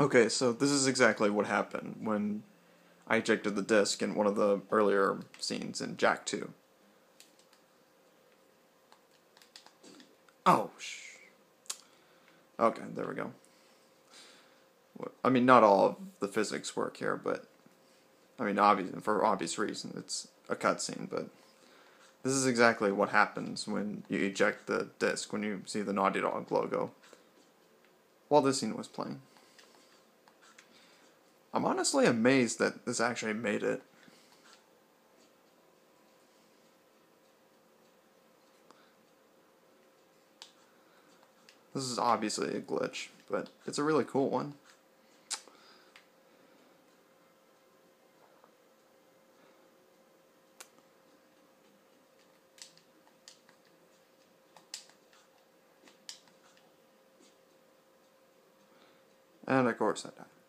Okay, so this is exactly what happened when I ejected the disc in one of the earlier scenes in Jak 2. Oh, shh. Okay, there we go. I mean, not all of the physics work here, but I mean, obvious for obvious reasons, it's a cutscene. But this is exactly what happens when you eject the disc when you see the Naughty Dog logo. While this scene was playing, I'm honestly amazed that this actually made it. This is obviously a glitch, but it's a really cool one. And of course I died.